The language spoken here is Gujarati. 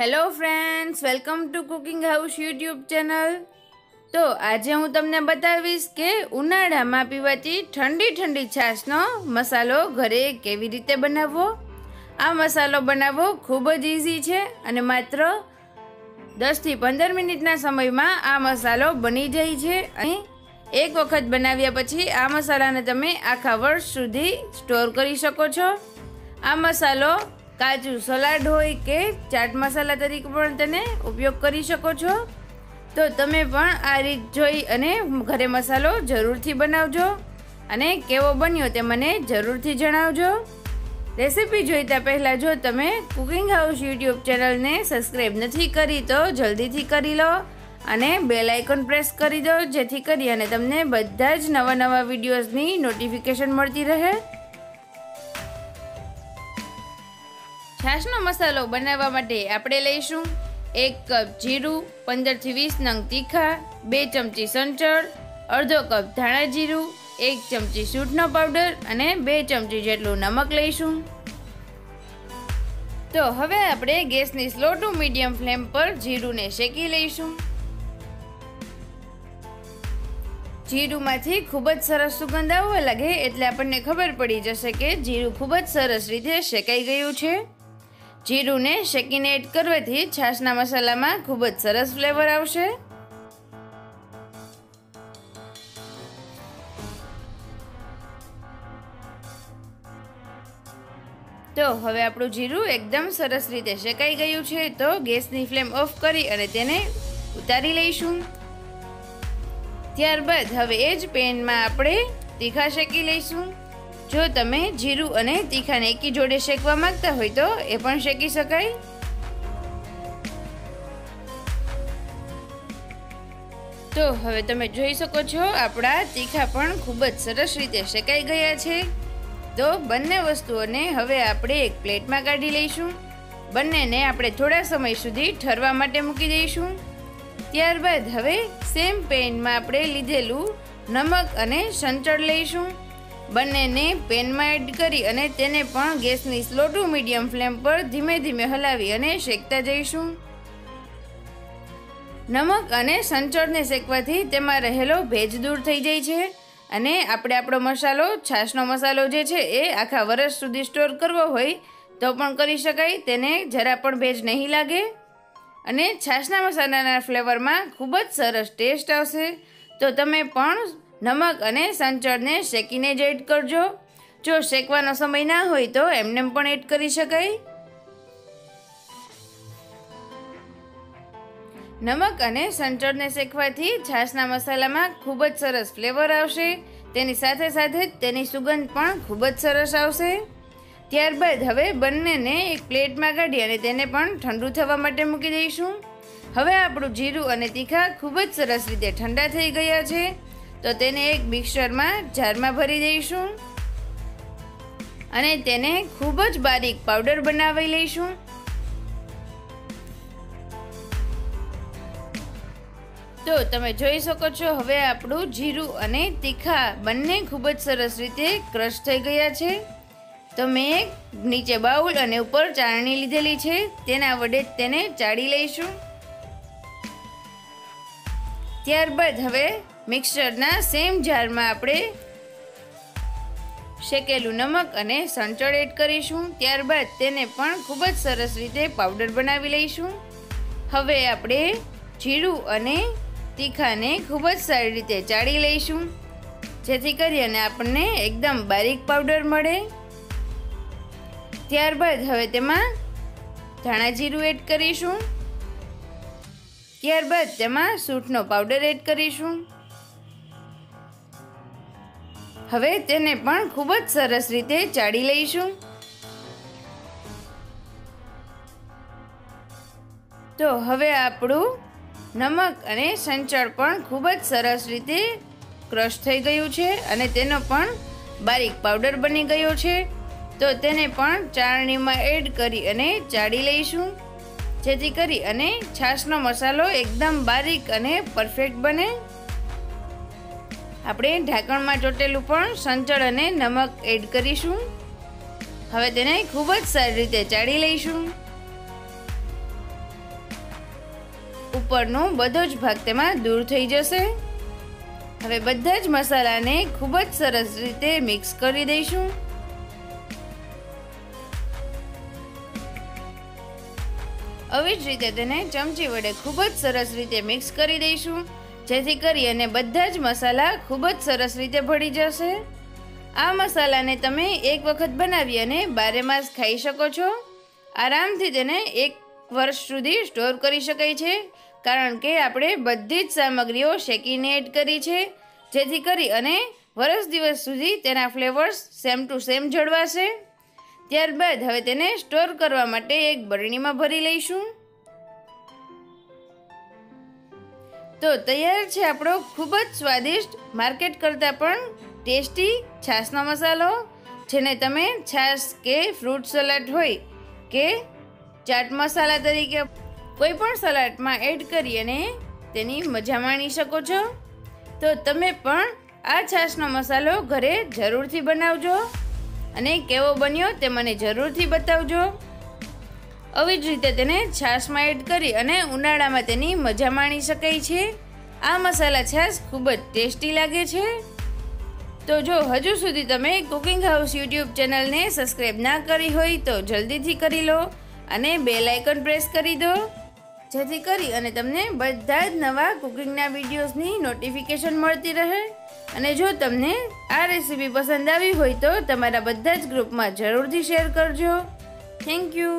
Hello friends, welcome to cooking house YouTube channel. તો આજે હું તમને બતાવીશ કે ઉનાળામાં પીવાતી ઠંડી ઠંડી છાશનો મસાલો ઘરે કેવી રીતે બનાવવો? આ મસાલો બનાવવો ખૂબ જ ઇઝી છે અને માત્ર દસથી પંદર મિનિટના સમયમાં આ મસાલો બની જાય છે. અને એક વખત બનાવ્યા પછી આ મસાલાને તમે આખા વર્ષ સુધી સ્ટોર કરી શકો છો. આ મસાલો કાજુ સલાડ હોય કે ચાટ મસાલા તરીકે પણ તેને ઉપયોગ કરી શકો છો. તો તમે પણ આ રીત જોઈ અને ઘરે મસાલો જરૂરથી બનાવજો અને કેવો બન્યો તે મને જરૂરથી જણાવજો. રેસીપી જોઈતા પહેલાં જો તમે કુકિંગ હાઉસ યુટ્યુબ ચેનલને સબસ્ક્રાઈબ નથી કરી તો જલ્દીથી કરી લો અને બેલ આઇકન પ્રેસ કરી દો જેથી કરી અને તમને બધા જ નવા નવા વિડીયોઝની નોટિફિકેશન મળતી રહે. છાશનો મસાલો બનાવવા માટે આપણે લઈશું એક કપ જીરું, પંદરથી વીસ નંગ તીખા, બે ચમચી સંચળ, અડધો કપ ધાણા જીરું, એક ચમચી સૂટનો પાવડર અને બે ચમચી જેટલું નમક લઈશું. તો હવે આપણે ગેસની સ્લો ટુ મીડિયમ ફ્લેમ પર જીરુંને શેકી લઈશું. જીરુંમાંથી ખૂબ જ સરસ સુગંધ આવવા લાગે એટલે આપણને ખબર પડી જશે કે જીરું ખૂબ જ સરસ રીતે શેકાઈ ગયું છે. જીરુંને શેકીને એડ કરવાથી છાશના મસાલામાં ખૂબ જ સરસ ફ્લેવર આવશે. તો હવે આપણું જીરું એકદમ સરસ રીતે શેકાઈ ગયું છે, તો ગેસની ફ્લેમ ઓફ કરી અને તેને ઉતારી લઈશું. ત્યારબાદ હવે એ જ પેનમાં આપણે તીખા શેકી લઈશું. જો તમે જીરું અને તીખાને એકી જોડે શેકવા માંગતા હોય તો એ પણ શેકી શકાય. તો હવે તમે જોઈ શકો છો, આપણા તીખા પણ ખૂબ જ સરસ રીતે શેકાઈ ગયા છે. તો બંને વસ્તુઓને હવે આપણે એક પ્લેટમાં કાઢી લઈશું. બંનેને આપણે થોડા સમય સુધી ઠરવા માટે મૂકી દઈશું. ત્યારબાદ હવે સેમ પેનમાં આપણે લીધેલું નમક અને સંચળ લઈશું. બંનેને પેનમાં એડ કરી અને તેને પણ ગેસની સ્લો ટુ મીડિયમ ફ્લેમ પર ધીમે ધીમે હલાવી અને શેકતા જઈશું. નમક અને સંચળને શેકવાથી તેમાં રહેલો ભેજ દૂર થઈ જાય છે અને આપણે આપણો મસાલો, છાશનો મસાલો જે છે એ આખા વર્ષ સુધી સ્ટોર કરવો હોય તો પણ કરી શકાય, તેને જરા પણ ભેજ નહીં લાગે. અને છાશના મસાલાના ફ્લેવરમાં ખૂબ જ સરસ ટેસ્ટ આવશે. તો તમે પણ નમક અને સંચળને શેકીને જ એડ કરજો. જો શેકવાનો સમય ના હોય તો એમને પણ એડ કરી શકાય. નમક અને સંચળને શેકવાથી છાશના મસાલામાં ખૂબ જ સરસ ફ્લેવર આવશે. તેની સાથે સાથે જ તેની સુગંધ પણ ખૂબ જ સરસ આવશે. ત્યારબાદ હવે બંનેને એક પ્લેટમાં કાઢી અને તેને પણ ઠંડુ થવા માટે મૂકી દઈશું. હવે આપણું જીરું અને તીખા ખૂબ જ સરસ રીતે ઠંડા થઈ ગયા છે. તો તેને એક મિક્સરમાં જારમાં ભરી દઈશું. અને તેને ખૂબ જ બારીક પાવડર બનાવી લઈશું. તો તમે જોઈ શકો છો, હવે આપણું જીરું અને તીખા બંને ખૂબ જ સરસ રીતે ક્રશ થઈ ગયા છે. તો મેં નીચે બાઉલ અને ઉપર ચાળણી લીધેલી છે, તેના વડે તેને ચાળી લઈશું. ત્યારબાદ હવે મિક્સરના સેમ જારમાં આપણે શેકેલું નમક અને સંચળ એડ કરીશું. ત્યારબાદ તેને પણ ખૂબ જ સરસ રીતે પાવડર બનાવી લઈશું. હવે આપણે જીરું અને તીખાને ખૂબ જ સારી રીતે ચાળી લઈશું. જેથી કરી અને આપણને એકદમ બારીક પાવડર મળે. ત્યારબાદ હવે તેમાં ધાણા જીરું એડ કરીશું. ત્યારબાદ તેમાં સૂટનો પાવડર એડ કરીશું. હવે તેને પણ ખૂબ જ સરસ રીતે ચાળી લઈશું. તો હવે આપણું નમક અને સંચળ પણ ખૂબ જ સરસ રીતે ક્રશ થઈ ગયું છે અને તેનો પણ બારીક પાવડર બની ગયો છે. તો તેને પણ ચાળણીમાં એડ કરી અને ચાળી લઈશું. જેથી કરી અને છાશનો મસાલો એકદમ બારીક અને પરફેક્ટ બને. આપણે ઢાંકણમાં ચોટેલું પણ સંચળ અને નમક એડ કરીશું. હવે તેને ખૂબ જ સારી રીતે ચાળી લઈશું. ઉપરનો બધો જ ભાગ તેમાં દૂર થઈ જશે. હવે બધા જ મસાલાને ખૂબ જ સરસ રીતે મિક્સ કરી દઈશું. આવી જ રીતે તેને ચમચી વડે ખૂબ જ સરસ રીતે મિક્સ કરી દઈશું. જેથી કરી અને બધા જ મસાલા ખૂબ જ સરસ રીતે ભળી જશે. આ મસાલાને તમે એક વખત બનાવી અને બારે માસ ખાઈ શકો છો. આરામથી તેને એક વર્ષ સુધી સ્ટોર કરી શકાય છે, કારણ કે આપણે બધી જ સામગ્રીઓ શેકીને એડ કરી છે, જેથી કરી અને વરસ દિવસ સુધી તેના ફ્લેવર્સ સેમ ટુ સેમ જળવાશે. ત્યારબાદ હવે તેને સ્ટોર કરવા માટે એક બરણીમાં ભરી લઈશું. તો તૈયાર છે આપણો ખૂબ જ સ્વાદિષ્ટ માર્કેટ કરતાં પણ ટેસ્ટી છાશનો મસાલો, જેને તમે છાશ કે ફ્રૂટ સલાડ હોય કે ચાટ મસાલા તરીકે કોઈ પણ સલાડમાં એડ કરી અને તેની મજા માણી શકો છો. તો તમે પણ આ છાશનો મસાલો ઘરે જરૂરથી બનાવજો અને કેવો બન્યો તે મને જરૂરથી બતાવજો. આવી જ રીતે તેને છાશમાં એડ કરી અને ઉનાળામાં તેની મજા માણી શકાય છે. આ મસાલા છાશ ખૂબ જ ટેસ્ટી લાગે છે. તો જો હજુ સુધી તમે કુકિંગ હાઉસ યુટ્યુબ ચેનલને સબસ્ક્રાઈબ ના કરી હોય તો જલ્દીથી કરી લો અને બે લાઇકન પ્રેસ કરી દો. જેથી કરી અને તમને બધા જ નવા કુકિંગના વિડીયોઝની નોટિફિકેશન મળતી રહે. અને જો તમને આ રેસીપી પસંદ આવી હોય તો તમારા બધા જ ગ્રુપમાં જરૂરથી શેર કરજો. Thank you.